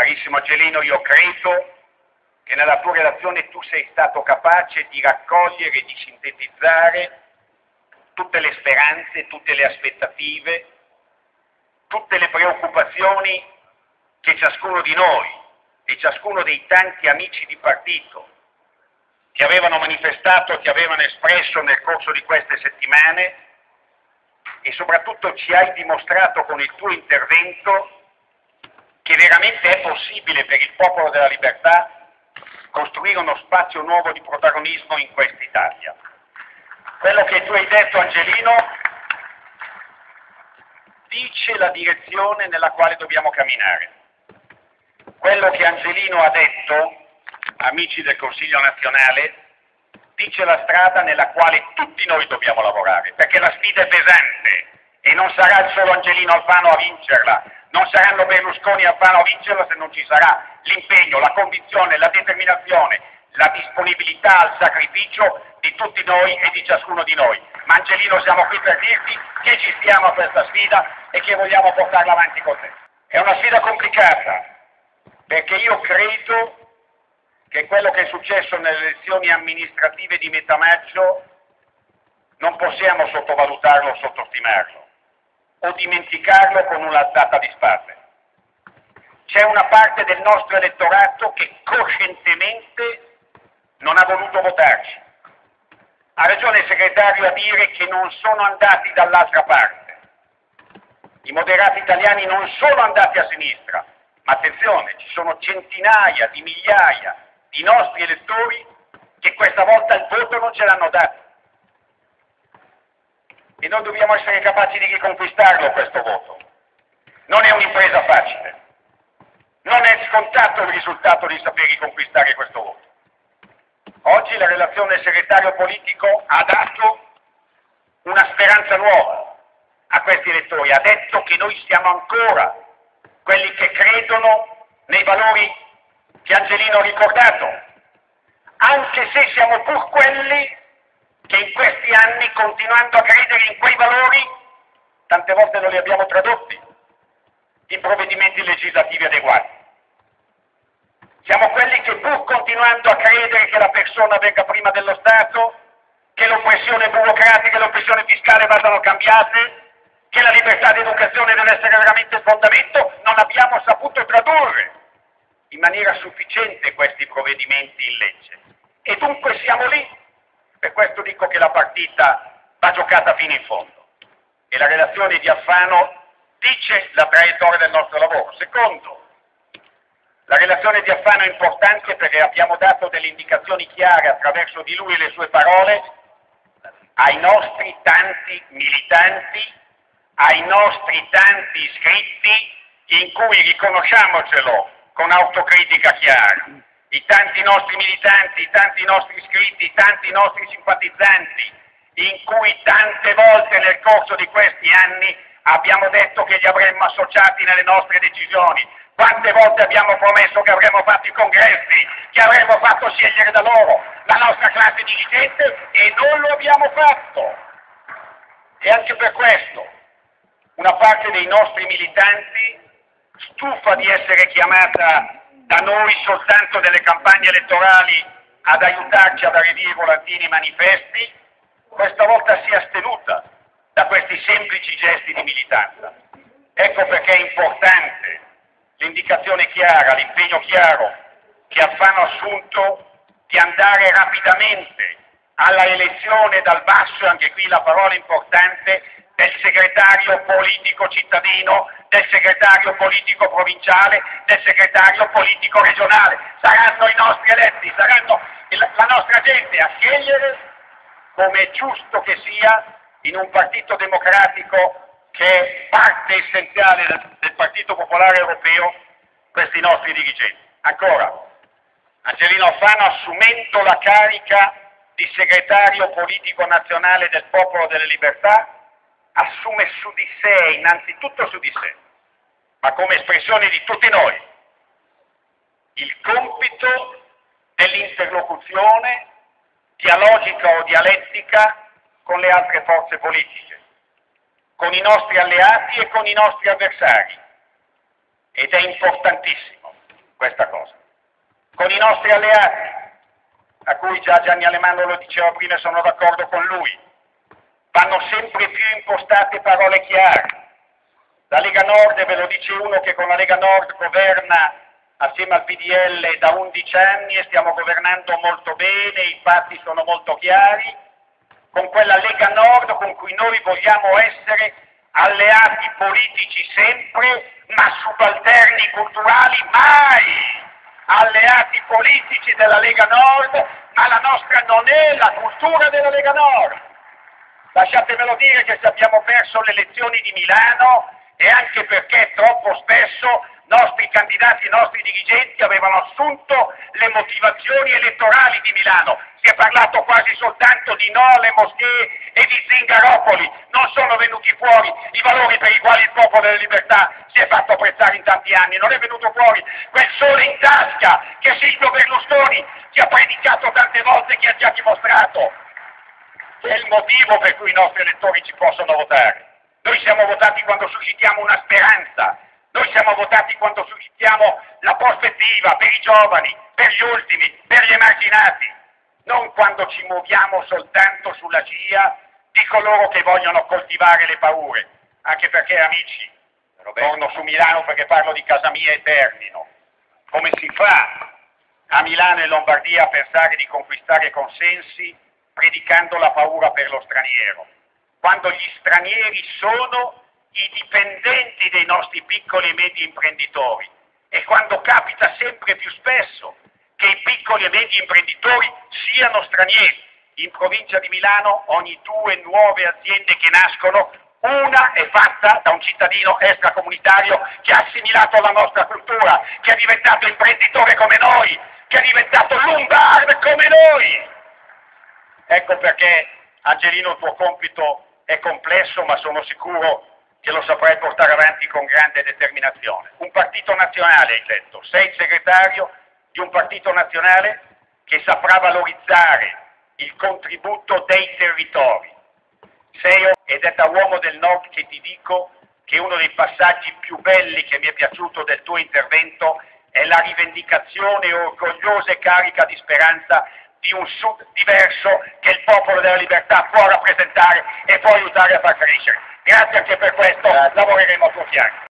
Carissimo Angelino, io credo che nella tua relazione tu sei stato capace di raccogliere e di sintetizzare tutte le speranze, tutte le aspettative, tutte le preoccupazioni che ciascuno di noi e ciascuno dei tanti amici di partito ti avevano manifestato, ti avevano espresso nel corso di queste settimane e soprattutto ci hai dimostrato con il tuo intervento veramente è possibile per il popolo della libertà costruire uno spazio nuovo di protagonismo in questa Italia. Quello che tu hai detto Angelino dice la direzione nella quale dobbiamo camminare. Quello che Angelino ha detto, amici del Consiglio nazionale, dice la strada nella quale tutti noi dobbiamo lavorare, perché la sfida è pesante e non sarà il solo Angelino Alfano a vincerla, non saranno Berlusconi e Alfano a vincerla se non ci sarà l'impegno, la convinzione, la determinazione, la disponibilità al sacrificio di tutti noi e di ciascuno di noi. Ma Angelino siamo qui per dirti che ci stiamo a questa sfida e che vogliamo portarla avanti con te. È una sfida complicata, perché io credo che quello che è successo nelle elezioni amministrative di metà maggio non possiamo sottovalutarlo o sottostimarlo o dimenticarlo con una data di spade. C'è una parte del nostro elettorato che coscientemente non ha voluto votarci. Ha ragione il segretario a dire che non sono andati dall'altra parte. I moderati italiani non sono andati a sinistra, ma attenzione, ci sono centinaia di migliaia di nostri elettori che questa volta il voto non ce l'hanno dato noi dobbiamo essere capaci di riconquistarlo questo voto. Non è un'impresa facile, non è scontato il risultato di saper riconquistare questo voto. Oggi la relazione del segretario politico ha dato una speranza nuova a questi elettori, ha detto che noi siamo ancora quelli che credono nei valori che Angelino ha ricordato, anche se siamo pur quelli che in questi anni, continuando a credere in quei valori, tante volte non li abbiamo tradotti in provvedimenti legislativi adeguati. Siamo quelli che pur continuando a credere che la persona venga prima dello Stato, che l'oppressione burocratica e l'oppressione fiscale vadano cambiate, che la libertà di educazione deve essere veramente il fondamento, non abbiamo saputo tradurre in maniera sufficiente questi provvedimenti in legge. E dunque siamo lì per questo dico che la partita va giocata fino in fondo e la relazione di Alfano dice la traiettoria del nostro lavoro. Secondo, la relazione di Alfano è importante perché abbiamo dato delle indicazioni chiare attraverso di lui e le sue parole ai nostri tanti militanti, ai nostri tanti iscritti in cui riconosciamocelo con autocritica chiara i tanti nostri militanti, i tanti nostri iscritti, i tanti nostri simpatizzanti, in cui tante volte nel corso di questi anni abbiamo detto che li avremmo associati nelle nostre decisioni, quante volte abbiamo promesso che avremmo fatto i congressi, che avremmo fatto scegliere da loro la nostra classe dirigente e non lo abbiamo fatto. E anche per questo una parte dei nostri militanti, stufa di essere chiamata da noi soltanto delle campagne elettorali ad aiutarci a dare via i volantini manifesti, questa volta si è astenuta da questi semplici gesti di militanza. Ecco perché è importante l'indicazione chiara, l'impegno chiaro che hanno assunto di andare rapidamente alla elezione dal basso, anche qui la parola importante, del segretario politico cittadino del segretario politico provinciale, del segretario politico regionale. Saranno i nostri eletti, saranno la nostra gente a scegliere come è giusto che sia in un partito democratico che è parte essenziale del, Partito Popolare Europeo, questi nostri dirigenti. Ancora, Angelino Alfano assumendo la carica di segretario politico nazionale del Popolo delle Libertà, assume su di sé, innanzitutto su di sé, ma come espressione di tutti noi, il compito dell'interlocuzione dialogica o dialettica con le altre forze politiche, con i nostri alleati e con i nostri avversari. Ed è importantissimo questa cosa. Con i nostri alleati, a cui già Gianni Alemanno lo diceva prima e sono d'accordo con lui, vanno sempre più impostate parole chiare. La Lega Nord, ve lo dice uno che con la Lega Nord governa assieme al PDL da 11 anni e stiamo governando molto bene, i fatti sono molto chiari, con quella Lega Nord con cui noi vogliamo essere alleati politici sempre, ma subalterni culturali mai, alleati politici della Lega Nord, ma la nostra non è la cultura della Lega Nord. Lasciatemelo dire che se abbiamo perso le elezioni di Milano è anche perché troppo spesso nostri candidati, i nostri dirigenti avevano assunto le motivazioni elettorali di Milano. Si è parlato quasi soltanto di no alle moschee e di Zingaropoli. Non sono venuti fuori i valori per i quali il popolo della libertà si è fatto apprezzare in tanti anni. Non è venuto fuori quel sole in tasca che Silvio Berlusconi ci ha predicato tante volte e che ha già dimostrato è il motivo per cui i nostri elettori ci possono votare. Noi siamo votati quando suscitiamo una speranza, noi siamo votati quando suscitiamo la prospettiva per i giovani, per gli ultimi, per gli emarginati, non quando ci muoviamo soltanto sulla scia di coloro che vogliono coltivare le paure, anche perché amici, torno su Milano perché parlo di casa mia e termino, come si fa a Milano e Lombardia a pensare di conquistare consensi predicando la paura per lo straniero, quando gli stranieri sono i dipendenti dei nostri piccoli e medi imprenditori e quando capita sempre più spesso che i piccoli e medi imprenditori siano stranieri. In provincia di Milano ogni due nuove aziende che nascono, una è fatta da un cittadino extracomunitario che ha assimilato la nostra cultura, che è diventato imprenditore come noi, che è diventato Lombard come noi. Ecco perché Angelino il tuo compito è complesso, ma sono sicuro che lo saprai portare avanti con grande determinazione. Un partito nazionale, hai detto, sei il segretario di un partito nazionale che saprà valorizzare il contributo dei territori. Sei, ed è da uomo del Nord che ti dico che uno dei passaggi più belli che mi è piaciuto del tuo intervento è la rivendicazione orgogliosa e carica di speranza di un sud diverso che il popolo della libertà può rappresentare e può aiutare a far crescere. Grazie anche per questo, lavoreremo a tuo fianco.